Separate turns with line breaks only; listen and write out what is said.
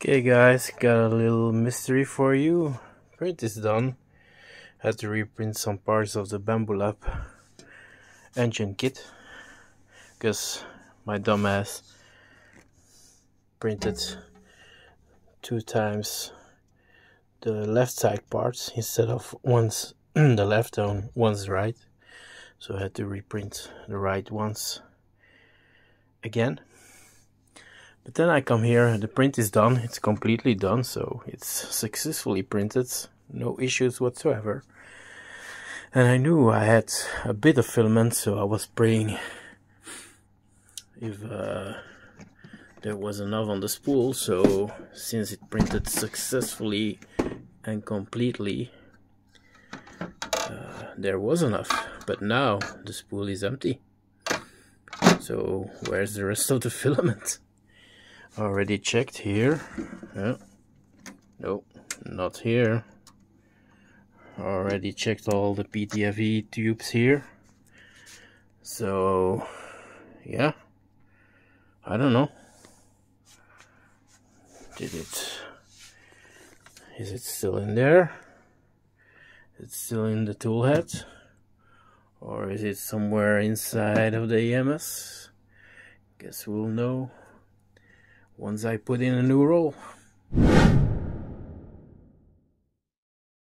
Okay guys, got a little mystery for you. Print is done. Had to reprint some parts of the Bambu Lab engine kit because my dumbass printed two times the left side parts instead of once the left on once right so I had to reprint the right ones again but then I come here, the print is done, it's completely done, so it's successfully printed, no issues whatsoever. And I knew I had a bit of filament, so I was praying if uh, there was enough on the spool, so since it printed successfully and completely, uh, there was enough. But now the spool is empty. So where's the rest of the filament? Already checked here. Yeah. nope not here. Already checked all the PTFE tubes here. So yeah. I don't know. Did it is it still in there? It's still in the tool head or is it somewhere inside of the AMS guess we'll know once I put in a new roll.